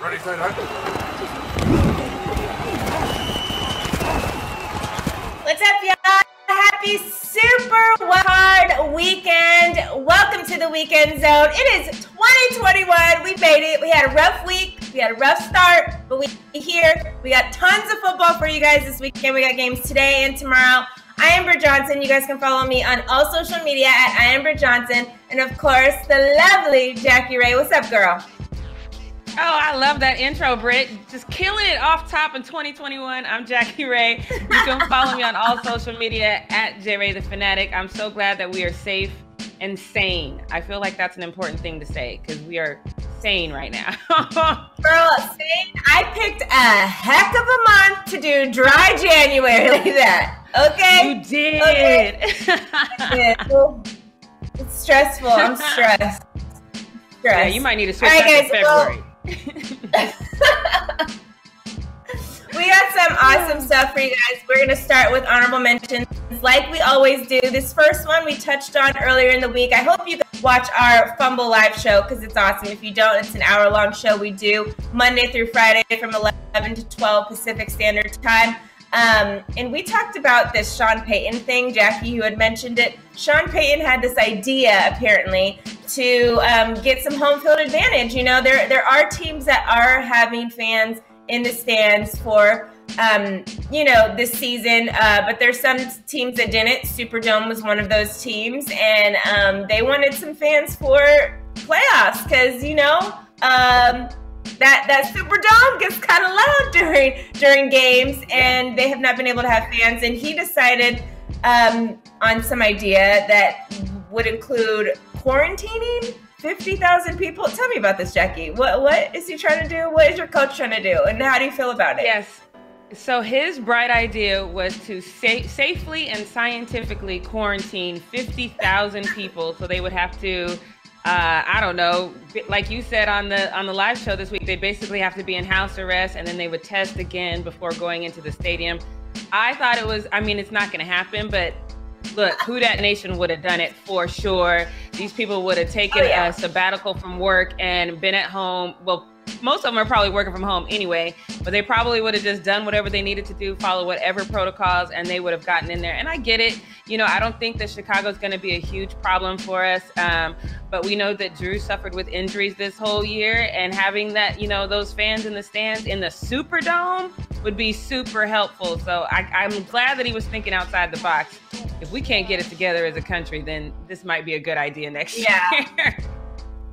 Ready. What's up, y'all? Happy Super Hard Weekend. Welcome to the Weekend Zone. It is 2021. We made it. We had a rough week. We had a rough start, but we here. We got tons of football for you guys this weekend. We got games today and tomorrow. I am Britt Johnson. You guys can follow me on all social media at I am Britt Johnson. And of course, the lovely Jackie Ray. What's up, girl? Oh, I love that intro, Britt. Just killing it off top in 2021. I'm Jackie Ray. You can follow me on all social media at JRay the Fanatic. I'm so glad that we are safe and sane. I feel like that's an important thing to say because we are sane right now. Girl, sane. I picked a heck of a month to do dry January like that. Okay. You did. Okay. it's stressful. I'm stressed. stressed. Yeah, you might need to switch right, guys, to February. we got some awesome stuff for you guys. We're going to start with honorable mentions like we always do. This first one we touched on earlier in the week. I hope you watch our Fumble Live show because it's awesome. If you don't, it's an hour long show we do Monday through Friday from 11 to 12 Pacific Standard Time. Um, and we talked about this Sean Payton thing. Jackie, you had mentioned it. Sean Payton had this idea apparently to um, get some home field advantage. You know, there there are teams that are having fans in the stands for um, you know this season, uh, but there's some teams that didn't. Superdome was one of those teams, and um, they wanted some fans for playoffs because you know um, that that Superdome gets kind of loud during during games, and they have not been able to have fans. And he decided um, on some idea that would include quarantining 50,000 people. Tell me about this, Jackie. What what is he trying to do? What is your coach trying to do? And how do you feel about it? Yes. So his bright idea was to sa- safely and scientifically quarantine 50,000 people so they would have to uh, I don't know, like you said on the on the live show this week, they basically have to be in house arrest and then they would test again before going into the stadium. I thought it was, I mean, it's not going to happen, but look, Who Dat Nation would have done it for sure. These people would have taken oh, yeah. a sabbatical from work and been at home. Well, most of them are probably working from home anyway, but they probably would have just done whatever they needed to do, follow whatever protocols, and they would have gotten in there. And I get it. You know, I don't think that Chicago's going to be a huge problem for us, um, but we know that Drew suffered with injuries this whole year, and having that, you know, those fans in the stands in the Superdome would be super helpful. So I, I'm glad that he was thinking outside the box. If we can't get it together as a country, then this might be a good idea next yeah. year.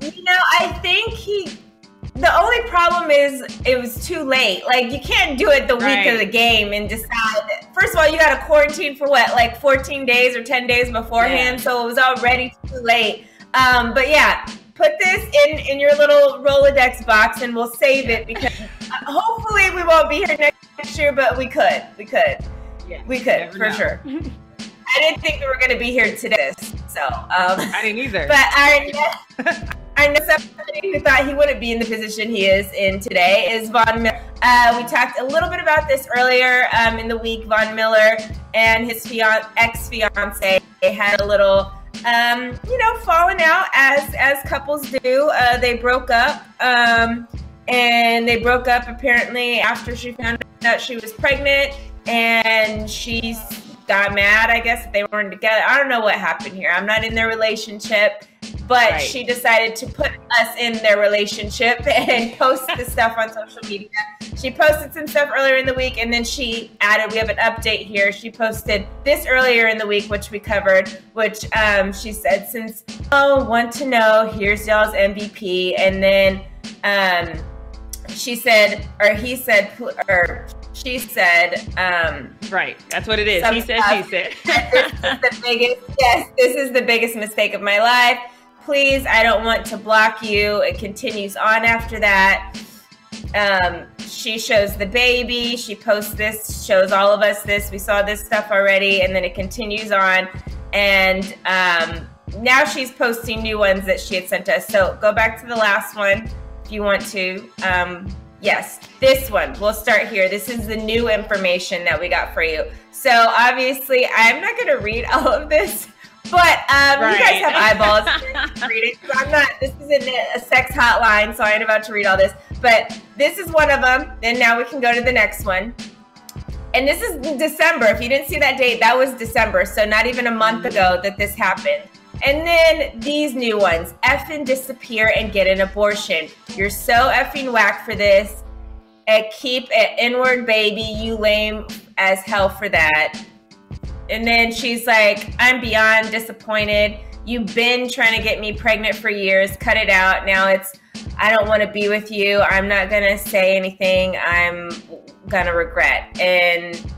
you know, I think he problem is it was too late. Like you can't do it the right. week of the game and decide. First of all, you got to quarantine for what, like 14 days or 10 days beforehand. Yeah. So it was already too late. Um, but yeah, put this in in your little Rolodex box and we'll save it because hopefully we won't be here next year, but we could. We could. Yeah, we could for know. sure. I didn't think we were going to be here today, so um, I didn't either. But our I know somebody who thought he wouldn't be in the position he is in today is Von Miller. Uh, we talked a little bit about this earlier um, in the week. Von Miller and his fian- ex fiance had a little, um, you know, falling out as as couples do. Uh, they broke up, um, and they broke up apparently after she found out she was pregnant, and she got mad. I guess they weren't together. I don't know what happened here. I'm not in their relationship but right. she decided to put us in their relationship and post the stuff on social media. She posted some stuff earlier in the week and then she added, we have an update here. She posted this earlier in the week, which we covered, which um, she said, since oh, want to know, here's y'all's MVP. And then um, she said, or he said, or she said, um, right. That's what it is. He said, she said. this is the biggest, yes, this is the biggest mistake of my life please, I don't want to block you. It continues on after that. Um, she shows the baby. She posts this, shows all of us this. We saw this stuff already, and then it continues on. And um, now she's posting new ones that she had sent us. So go back to the last one if you want to. Um, yes, this one. We'll start here. This is the new information that we got for you. So obviously, I'm not going to read all of this But um, right. you guys have eyeballs. read it. I'm not. This isn't a sex hotline, so I ain't about to read all this. But this is one of them. And now we can go to the next one. And this is December. If you didn't see that date, that was December. So not even a month mm-hmm. ago that this happened. And then these new ones effing disappear and get an abortion. You're so effing whack for this. And keep an inward baby. You lame as hell for that. And then she's like, I'm beyond disappointed. You've been trying to get me pregnant for years. Cut it out. Now it's, I don't want to be with you. I'm not going to say anything. I'm going to regret. And,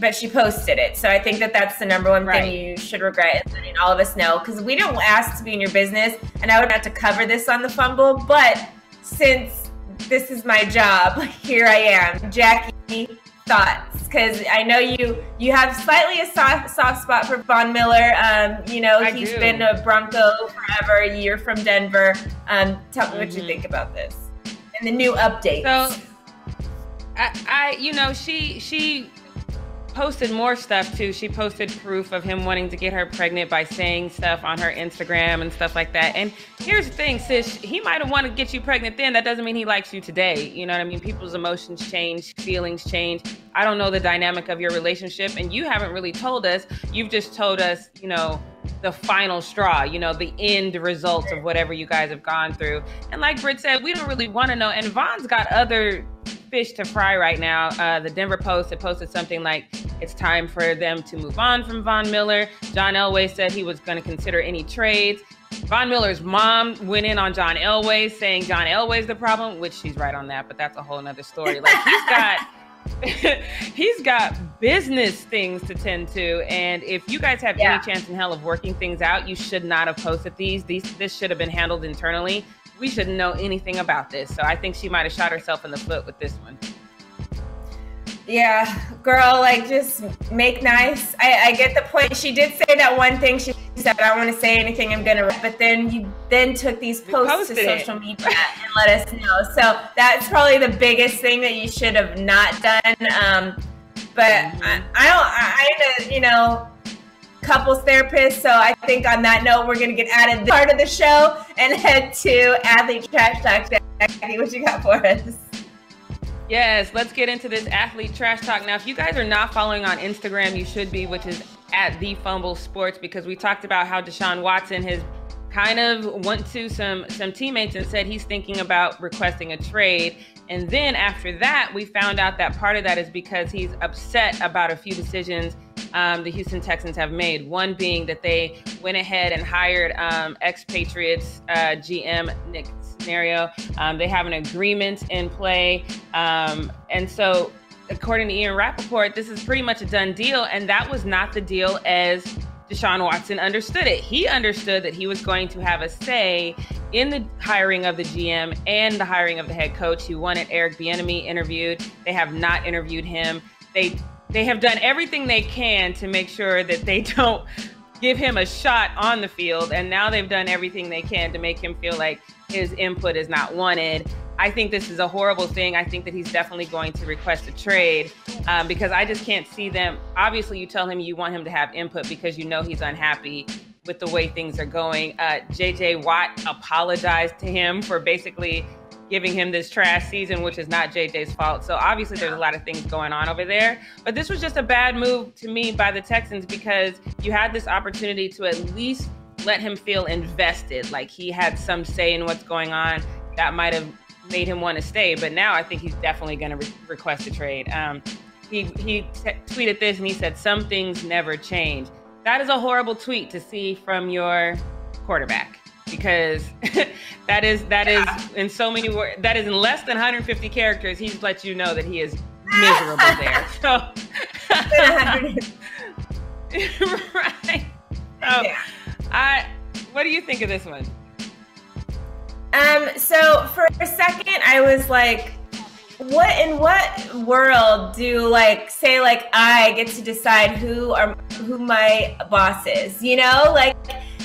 but she posted it. So I think that that's the number one right. thing you should regret is letting all of us know because we don't ask to be in your business. And I would have to cover this on the fumble. But since this is my job, here I am. Jackie, thoughts because I know you you have slightly a soft, soft spot for Von Miller. Um, you know I he's do. been a Bronco forever, a year from Denver. Um, tell me what mm-hmm. you think about this and the new updates. So, I, I you know she she posted more stuff too. She posted proof of him wanting to get her pregnant by saying stuff on her Instagram and stuff like that. And here's the thing, sis, he might have wanted to get you pregnant then. That doesn't mean he likes you today. You know what I mean? People's emotions change, feelings change. I don't know the dynamic of your relationship, and you haven't really told us. You've just told us, you know, the final straw, you know, the end results of whatever you guys have gone through. And like Britt said, we don't really want to know. And Von's got other fish to fry right now. Uh, the Denver Post had posted something like it's time for them to move on from Von Miller. John Elway said he was going to consider any trades. Von Miller's mom went in on John Elway saying John Elway's the problem, which she's right on that, but that's a whole nother story. Like he's got he's got business things to tend to. And if you guys have yeah. any chance in hell of working things out, you should not have posted these. These this should have been handled internally we shouldn't know anything about this. So I think she might have shot herself in the foot with this one. Yeah, girl, like just make nice. I, I get the point. She did say that one thing. She said, "I don't want to say anything. I'm gonna." But then you then took these posts to social media and let us know. So that's probably the biggest thing that you should have not done. Um, but mm-hmm. I, I don't. I, I you know couples therapist. So I think on that note, we're going to get out of this part of the show and head to athlete trash talk. Jackie, what you got for us? Yes, let's get into this athlete trash talk. Now, if you guys are not following on Instagram, you should be, which is at the Fumble Sports, because we talked about how Deshaun Watson has kind of went to some some teammates and said he's thinking about requesting a trade. And then after that, we found out that part of that is because he's upset about a few decisions um, the Houston Texans have made. One being that they went ahead and hired um, ex-Patriots uh, GM Nick Caserio. Um, they have an agreement in play. Um, and so, according to Ian Rapoport, this is pretty much a done deal. And that was not the deal as Deshaun Watson understood it. He understood that he was going to have a say in the hiring of the GM and the hiring of the head coach. He wanted Eric Bieniemy interviewed. They have not interviewed him. They they have done everything they can to make sure that they don't give him a shot on the field. And now they've done everything they can to make him feel like his input is not wanted. I think this is a horrible thing. I think that he's definitely going to request a trade um, because I just can't see them. Obviously, you tell him you want him to have input because you know he's unhappy with the way things are going. Uh, JJ Watt apologized to him for basically giving him this trash season, which is not JJ's fault. So obviously there's a lot of things going on over there. But this was just a bad move to me by the Texans because you had this opportunity to at least let him feel invested, like he had some say in what's going on. That might have made him want to stay. But now I think he's definitely going to re- request a trade. Um, he he t- tweeted this and he said, "Some things never change." That is a horrible tweet to see from your quarterback because that is that is in so many words that is in less than 150 characters he's let you know that he is miserable there so right so yeah. i what do you think of this one um so for a second i was like what in what world do like say like i get to decide who are who my boss is you know? Like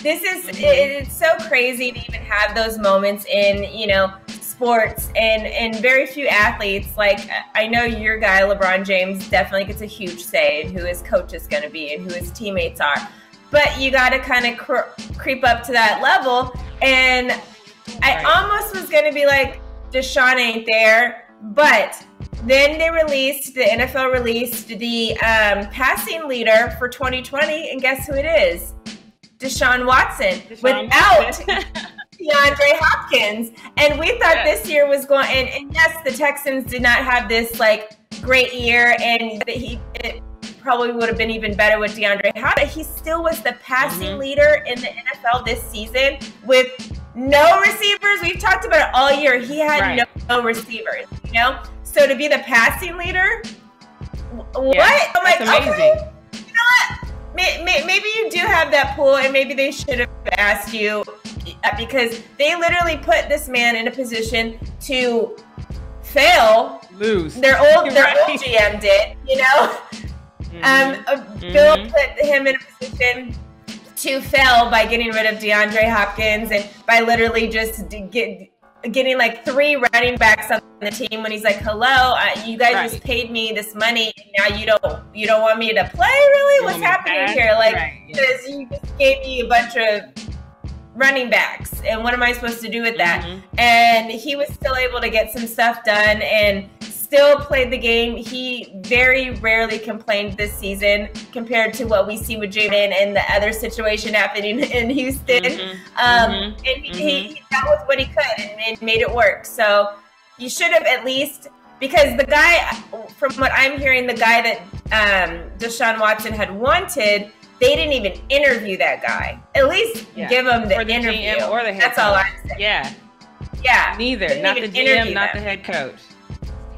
this is it's so crazy to even have those moments in you know sports and and very few athletes. Like i know your guy lebron james definitely gets a huge say in who his coach is going to be and who his teammates are. But you got to kind of cr- creep up to that level. And I almost was going to be like, Deshaun ain't there, but then they released the NFL released the um, passing leader for 2020, and guess who it is? Deshaun Watson Deshaun without Watson. DeAndre Hopkins. And we thought yeah. this year was going. And, and, yes, the Texans did not have this like great year, and he it probably would have been even better with DeAndre Hopkins. He still was the passing mm-hmm. leader in the NFL this season with no receivers. We've talked about it all year. He had right. no, no receivers. You know, so to be the passing leader, what? Yeah, I'm like, amazing. okay, you know what? Maybe you do have that pool, and maybe they should have asked you uh, because they literally put this man in a position to fail, lose. Their old, their right. old GM did, you know. Mm-hmm. Um, uh, mm-hmm. Bill put him in a position to fail by getting rid of DeAndre Hopkins and by literally just get getting like three running backs on the team when he's like, "Hello, uh, you guys right. just paid me this money, now you don't you don't want me to play? Really? What's happening here? Like, because right, you just gave me a bunch of running backs, and what am I supposed to do with that?" Mm-hmm. And he was still able to get some stuff done and still played the game. He very rarely complained this season compared to what we see with Harden and the other situation happening in Houston. Mm-hmm. Um, mm-hmm. And he, mm-hmm. he, dealt with what he could and made it work. So you should have at least, because the guy, from what I'm hearing, the guy that um, Deshaun Watson had wanted, they didn't even interview that guy. At least yeah. give him the, the interview. GM or the head That's coach. all I'm saying. Yeah. Yeah. Neither. Not the GM, not them. the head coach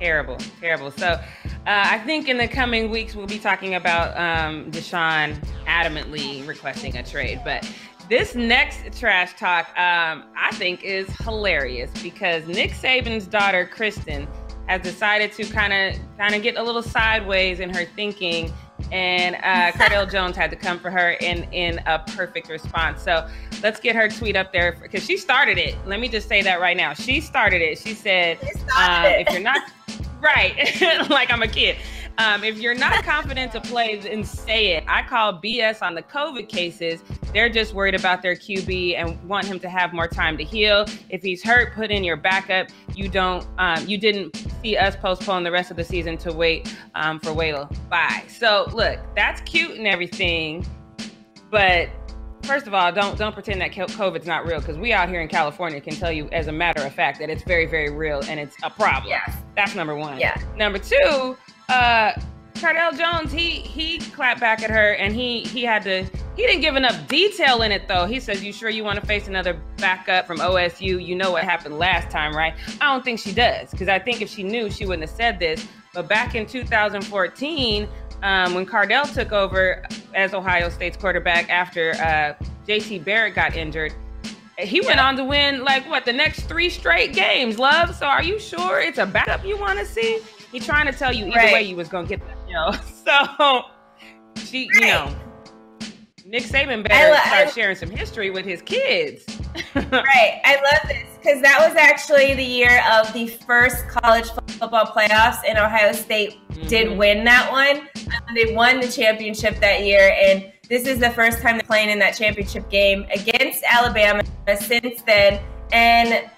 terrible, terrible. So uh, I think in the coming weeks we'll be talking about um, Deshaun adamantly requesting a trade. But this next trash talk, um, I think, is hilarious because Nick Saban's daughter Kristen has decided to kind of kind of get a little sideways in her thinking and uh, Cardale Jones had to come for her in in a perfect response. So let's get her tweet up there because she started it. Let me just say that right now. She started it. She said, um, "If you're not right, like I'm a kid." Um, if you're not confident to play, then say it. I call BS on the COVID cases. They're just worried about their QB and want him to have more time to heal. If he's hurt, put in your backup. You don't. Um, you didn't see us postpone the rest of the season to wait um, for Waddle. Bye. So look, that's cute and everything, but first of all, don't don't pretend that COVID's not real because we out here in California can tell you as a matter of fact that it's very very real and it's a problem. Yeah. That's number one. Yeah. Number two, uh, Cardale Jones, he he clapped back at her and he he had to he didn't give enough detail in it though. He says, "You sure you want to face another backup from OSU? You know what happened last time, right?" I don't think she does because I think if she knew, she wouldn't have said this. But back in 2014, um, when Cardale took over as Ohio State's quarterback after uh, J.T. Barrett got injured, he went on to win like what the next three straight games. Love. So are you sure it's a backup you want to see? He trying to tell you either right. way you was gonna get that, you know. So she, you know, Nick Saban better start sharing some history with his kids. right. I love this because that was actually the year of the first college football playoffs, and Ohio State mm-hmm. did win that one. They won the championship that year, and this is the first time they're playing in that championship game against Alabama since then. And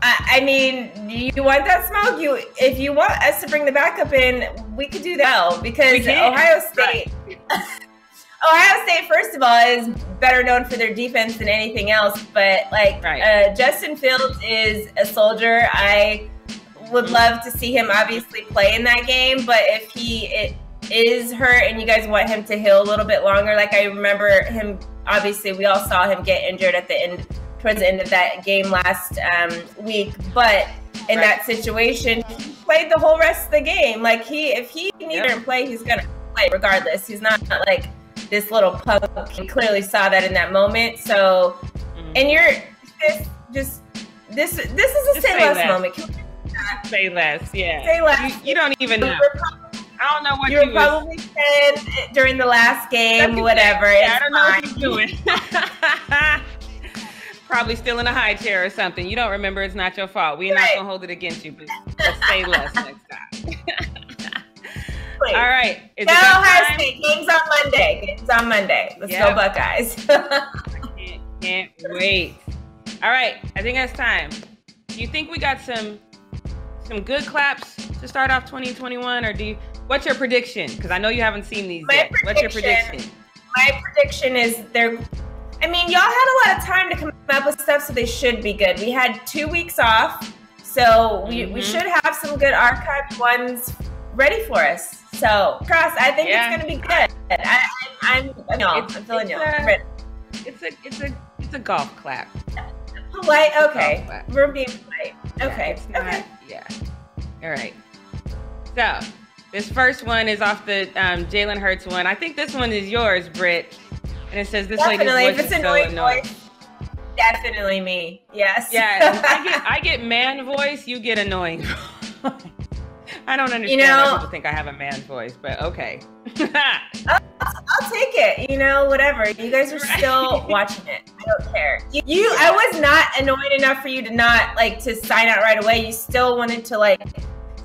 I, I mean, you want that smoke? You, if you want us to bring the backup in, we could do that because Ohio State. Right. Ohio State, first of all, is better known for their defense than anything else. But like right. uh, Justin Fields is a soldier. I would love to see him obviously play in that game. But if he it is hurt and you guys want him to heal a little bit longer, like I remember him. Obviously, we all saw him get injured at the end towards the end of that game last um, week. But in right. that situation, he played the whole rest of the game. Like he, if he needed yep. to play, he's gonna play regardless. He's not, not like this little. He clearly saw that in that moment. So, mm-hmm. and you're this just this this is a say, say, less, less. moment. Say less, yeah. Say less. You, you don't even know. I don't know what you were probably was... said during the last game, whatever. Yeah, I don't know what you're doing. probably still in a high chair or something. You don't remember, it's not your fault. We're right. not gonna hold it against you, but say less next time. please. All right. Is no, Ohio Game's on Monday. Game's on Monday. Let's yep. go Buckeyes. can't, can't wait. All right. I think that's time. Do you think we got some some good claps to start off 2021, or do you? What's your prediction? Because I know you haven't seen these my yet. What's your prediction? My prediction is they're. I mean, y'all had a lot of time to come up with stuff, so they should be good. We had two weeks off, so we, mm-hmm. we should have some good archived ones ready for us. So, cross, I think yeah. it's going to be good. I, am I'm, no, I'm feeling you. It's a, it's a, it's a golf clap. Polite, okay. Clap. We're being polite. Okay. Yeah, not, okay. Yeah. All right. So, this first one is off the um, Jalen Hurts one. I think this one is yours, Britt. And it says this Definitely. lady's voice if it's is so annoying. Voice, definitely me. Yes. Yeah. I get I get man voice. You get annoying. I don't understand you know, why people think I have a man's voice, but okay. I'll, I'll, take it. You know, whatever. You guys are still watching it. I don't care. You, you, I was not annoyed enough for you to not like to sign out right away. You still wanted to like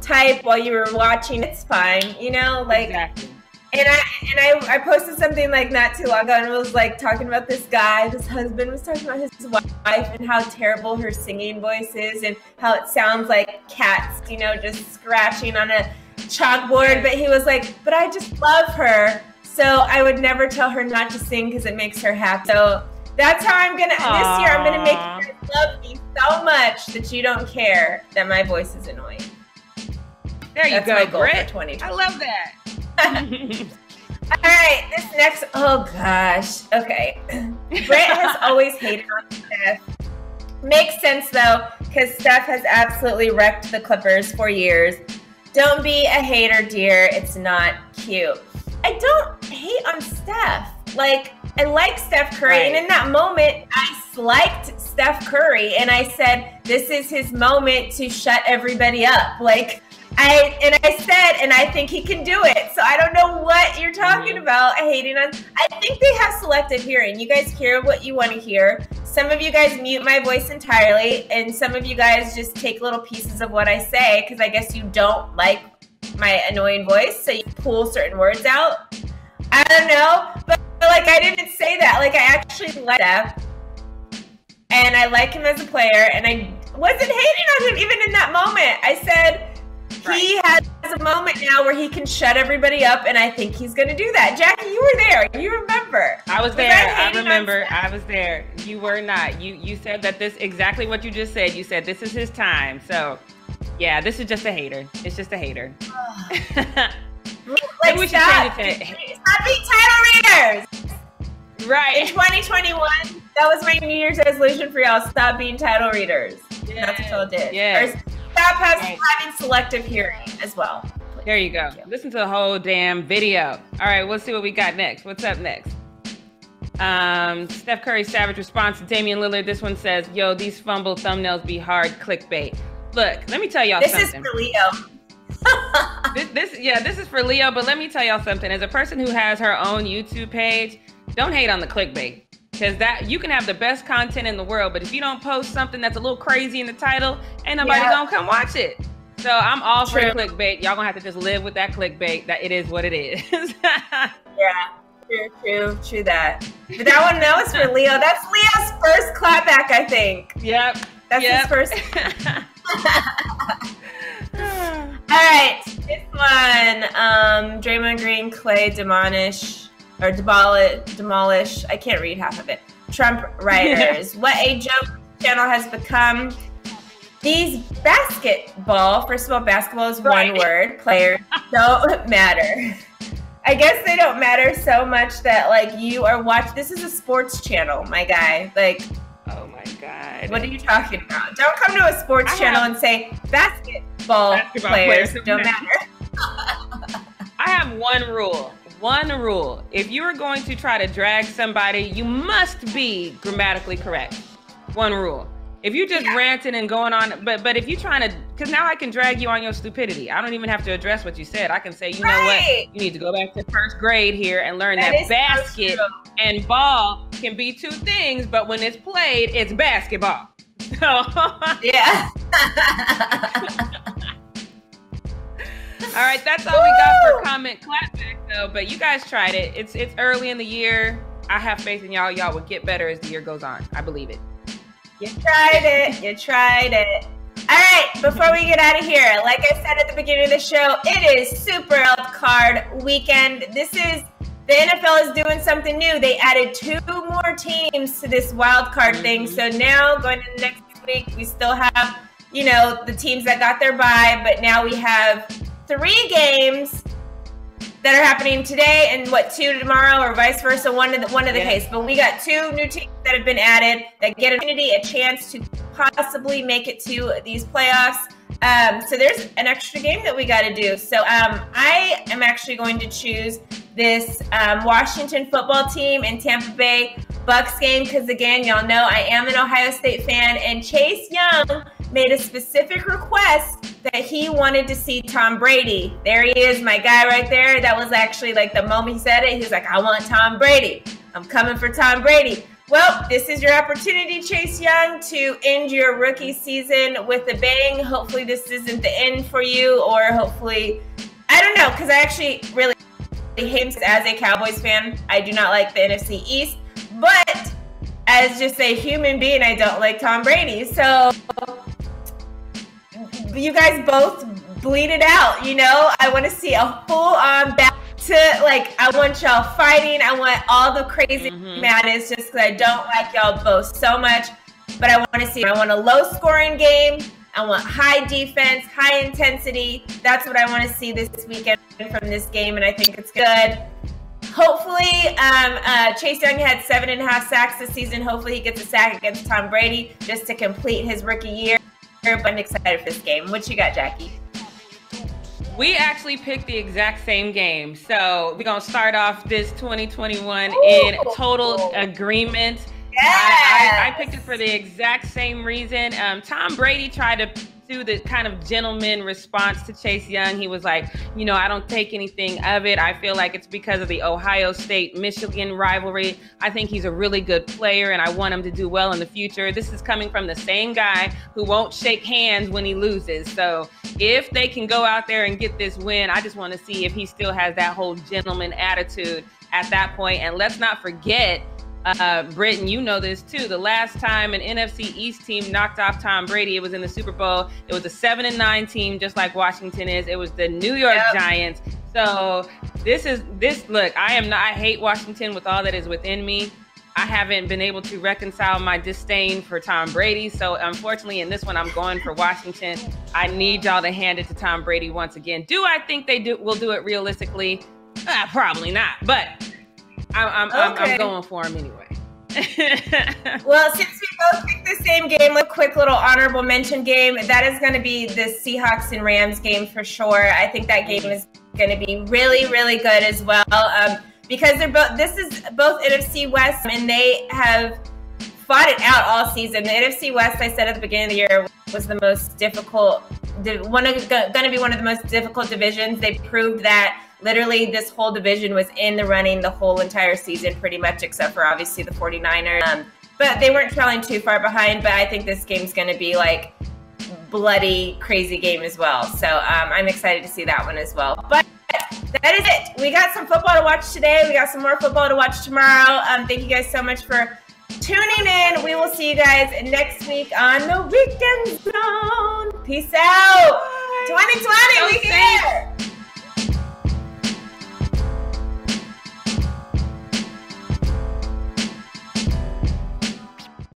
type while you were watching, it's fine, you know, like. Exactly. And I and I, I posted something like not too long ago and was like talking about this guy, this husband was talking about his wife and how terrible her singing voice is and how it sounds like cats, you know, just scratching on a chalkboard. But he was like, but I just love her, so I would never tell her not to sing because it makes her happy. So that's how I'm gonna Aww. this year. I'm gonna make you love me so much that you don't care that my voice is annoying. There you That's go, my goal 2020. I love that. All right, this next. Oh gosh. Okay. Britt has always hated on Steph. Makes sense though, because Steph has absolutely wrecked the Clippers for years. Don't be a hater, dear. It's not cute. I don't hate on Steph. Like, I like Steph Curry. Right. And in that moment, I liked Steph Curry and I said, this is his moment to shut everybody up. Like, I and I said, and I think he can do it. So I don't know what you're talking mm-hmm. about. Hating on. I think they have selective hearing. You guys hear what you want to hear. Some of you guys mute my voice entirely, and some of you guys just take little pieces of what I say because I guess you don't like my annoying voice, so you pull certain words out. I don't know, but, but like I didn't say that. Like I actually like that, and I like him as a player, and I wasn't hating on him even in that moment. I said Right. He has a moment now where he can shut everybody up, and I think he's going to do that. Jackie, you were there. You remember? I was, was there. I remember. I was there. You were not. You you said that this exactly what you just said. You said this is his time. So, yeah, this is just a hater. It's just a hater. like we should stop, change it to stop being title readers. Right. In 2021, that was my New Year's resolution for y'all. Stop being title readers. Yeah. That's what y'all did. Yeah. Stop having selective hearing as well. There you go. You. Listen to the whole damn video. All right, we'll see what we got next. What's up next? Um, Steph Curry savage response to Damian Lillard. This one says, "Yo, these fumble thumbnails be hard clickbait." Look, let me tell y'all this something. This is for Leo. this, this, yeah, this is for Leo. But let me tell y'all something. As a person who has her own YouTube page, don't hate on the clickbait. Because that you can have the best content in the world, but if you don't post something that's a little crazy in the title, ain't nobody yeah. gonna come watch it. So I'm all for clickbait. Y'all gonna have to just live with that clickbait. That it is what it is. yeah, true, true, true that. But that one, that was for Leo. That's Leo's first clapback, I think. Yep. That's yep. his first. all right, this one. Um, Draymond Green, Clay, demolish or demolish, demolish. I can't read half of it. Trump writers. what a joke channel has become. These basketball, first of all, basketball is right. one word. Players don't matter. I guess they don't matter so much that like you are watching. This is a sports channel, my guy. Like, oh my god, what are you talking about? Don't come to a sports I channel have, and say basketball, basketball players, players don't matter. matter. I have one rule one rule. If you are going to try to drag somebody, you must be grammatically correct. One rule. If you're just yeah. ranting and going on, but but if you're trying to, because now I can drag you on your stupidity. I don't even have to address what you said. I can say, you right. know what, you need to go back to first grade here and learn that, that basket so and ball can be two things, but when it's played, it's basketball. So yeah. All right, that's all Woo! we got for comment clapback though. But you guys tried it. It's it's early in the year. I have faith in y'all. Y'all will get better as the year goes on. I believe it. You tried it. You tried it. All right, before we get out of here, like I said at the beginning of the show, it is Super Wild Card Weekend. This is the NFL is doing something new. They added two more teams to this wild card mm-hmm. thing. So now going into next week, we still have, you know, the teams that got their bye, but now we have three games that are happening today and what two tomorrow or vice versa one of the one of the yeah. case. But we got two new teams that have been added that get a a chance to possibly make it to these playoffs. Um, so there's an extra game that we got to do. So um, i am actually going to choose this um, washington football team and tampa bay bucks game because again y'all know i am an ohio state fan and chase young made a specific request that he wanted to see Tom Brady. There he is, my guy right there. That was actually like the moment he said it. He was like, I want Tom Brady. I'm coming for Tom Brady. Well, this is your opportunity, Chase Young, to end your rookie season with a bang. Hopefully, this isn't the end for you, or hopefully, I don't know, because I actually really hate him as a Cowboys fan. I do not like the NFC East, but as just a human being, I don't like Tom Brady. So you guys both bleed it out. You know, I want to see a full on back to like. I want y'all fighting. I want all the crazy mm-hmm. madness, just because I don't like y'all both so much. But I want to see. I want a low scoring game. I want high defense, high intensity. That's what I want to see this weekend from this game, and I think it's good. Hopefully, um, uh, Chase Young had seven and a half sacks this season. Hopefully, he gets a sack against Tom Brady just to complete his rookie year but I'm excited for this game. What you got, Jackie? We actually picked the exact same game. So we're going to start off this 2021 Ooh. in total agreement. Yes. I, I, I, picked it for the exact same reason. Um, Tom Brady tried to do the kind of gentleman response to Chase Young. He was like, you know, I don't take anything of it. I feel like it's because of the Ohio State Michigan rivalry. I think he's a really good player and I want him to do well in the future. This is coming from the same guy who won't shake hands when he loses. So if they can go out there and get this win, I just want to see if he still has that whole gentleman attitude at that point. And let's not forget uh, Britton, you know this too. The last time an NFC East team knocked off Tom Brady, it was in the Super Bowl. It was a seven and nine team, just like Washington is. It was the New York yep. Giants. So this is this. Look, I am not. I hate Washington with all that is within me. I haven't been able to reconcile my disdain for Tom Brady. So unfortunately, in this one, I'm going for Washington. I need y'all to hand it to Tom Brady once again. Do I think they do will do it realistically? Uh, probably not. But I'm, I'm, okay. I'm, I'm going for him anyway. well, since we both picked the same game, a quick little honorable mention game. That is going to be the Seahawks and Rams game for sure. I think that game is going to be really, really good as well. Um, because they're both. This is both NFC West, and they have fought it out all season. The NFC West, I said at the beginning of the year, was the most difficult. One of going to be one of the most difficult divisions. They proved that literally this whole division was in the running the whole entire season, pretty much, except for obviously the 49ers. Um, but they weren't trailing too far behind. But I think this game's going to be like bloody, crazy game as well. So um, I'm excited to see that one as well. But that is it. We got some football to watch today. We got some more football to watch tomorrow. Um, thank you guys so much for tuning in. We will see you guys next week on the Weekend Zone. Peace out. Bye. 2020, we here.